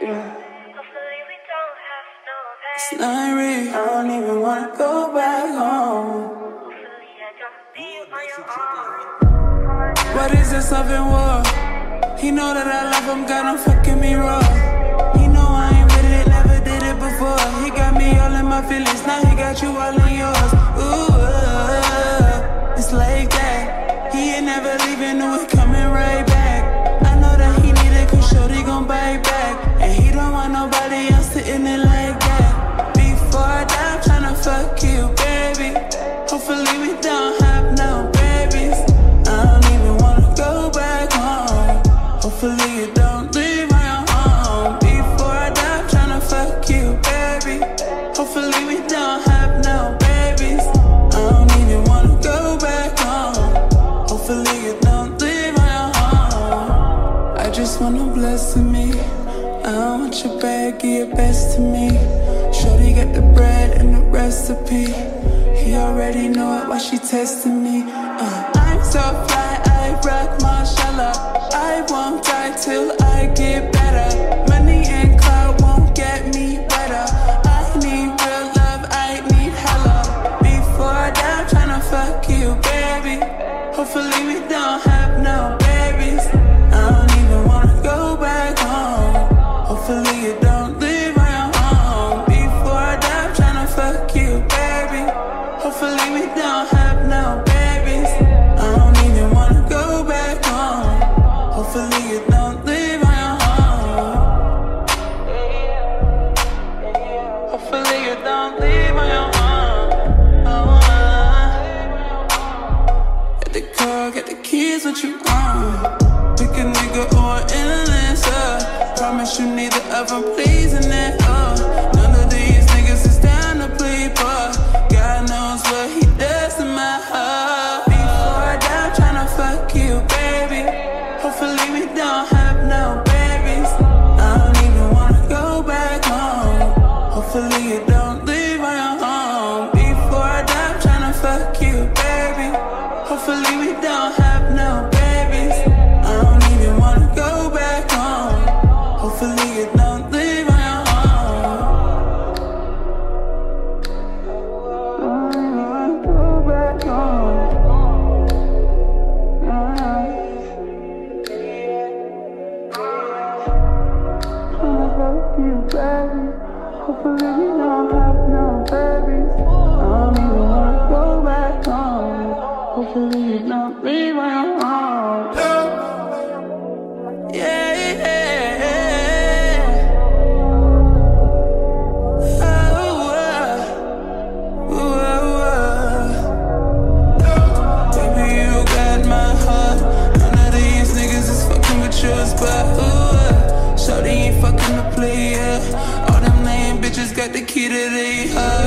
It's not real. I don't even wanna go back home. What is this love and war? He know that I love him, got him fucking me raw. He know I ain't with it, never did it before. He got me all in my feelings, now he got you all in yours. Wanna me. I want your bag, give your best to me. Shorty got the bread and the recipe. He already know it while she testing me. Uh, I'm so fly, I rock mashallah. I won't die till I get better. Money and clout won't get me better. I need real love, I need hella. Before I die, I'm tryna fuck you, baby. Hopefully we don't have Hopefully you don't leave my home. Hopefully you don't leave my home. Get the car, get the keys, what you want? Pick a nigga or an endless. Promise you neither of them pleasing it, don't have no babies. I don't even wanna go back home. Hopefully you don't leave. Before I die, tryna fuck you, baby. Hopefully we don't have no babies. I don't even wanna go back home. Hopefully you Hopefully we don't have no babies. I don't even wanna go back home. Hopefully you don't leave my the key to their heart.